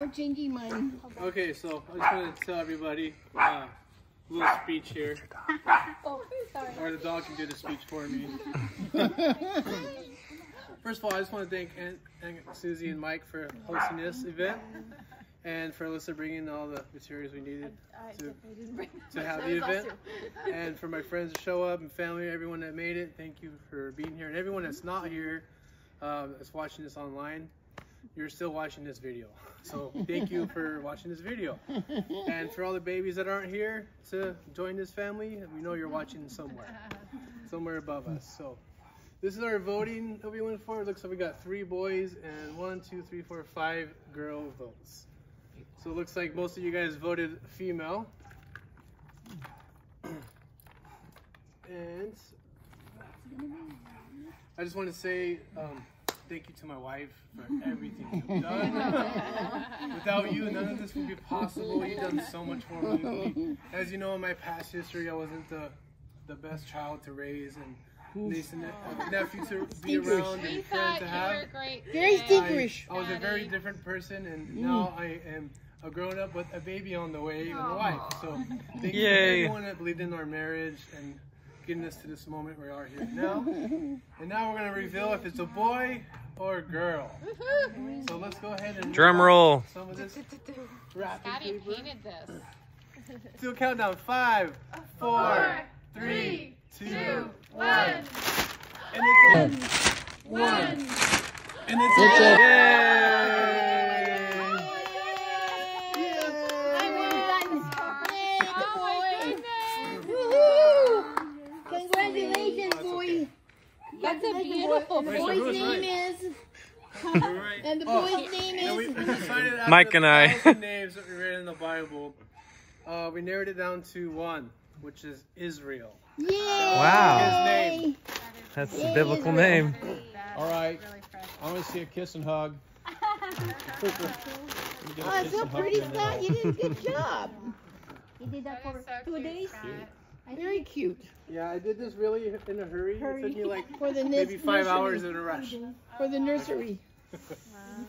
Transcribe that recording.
We're changing mine. Okay, so I just want to tell everybody uh, a little speech here. Oh, sorry. Or the dog can do the speech for me. First of all, I just want to thank Aunt, Aunt Susie and Mike for hosting this event and for Alyssa bringing all the materials we needed to, to have the event. And for my friends to show up and family, everyone that made it, thank you for being here. And everyone that's not here, uh, that's watching this online, you're still watching this video. So thank you for watching this video. And for all the babies that aren't here to join this family, we know you're watching somewhere, somewhere above us. So this is our voting that we went for. It looks like we got three boys and one, two, three, four, five girl votes. So it looks like most of you guys voted female. And I just want to say um, thank you to my wife for everything you've done. Without you, none of this would be possible. You've done so much for me. As you know, in my past history, I wasn't the the best child to raise and niece and ne- uh, nephew to be Stinkers. around We and friend to have. Very stinkerish. I, I was a very different person, and now I am a grown up with a baby on the way and a wife. So thank you to Yay. everyone that believed in our marriage and getting us to this moment we are here now. And now we're gonna reveal if it's a boy or girl. Mm-hmm. So let's go ahead and Drum roll. some of this Scotty paper. painted this. Do a countdown. Five, four, three, two, one. And it's a one. And it's a That's a beautiful The Wait, boy's name right? is, Right. and the Oh, boy's name And we, is. we decided Mike and I. names that we read in the Bible, uh, we narrowed it down to one, which is Israel. Yay! Wow. His. That's Yay, a biblical Israel. name. All right. Really. I want to see a kiss and hug. Oh, it's so pretty, Scott. You did a good job. You did that That for so two cute, days. Scott. Very cute. Yeah, I did this really in a hurry. Hurry. It took me like For the maybe five nursery. hours in a rush. For the nursery. Yay! Mike,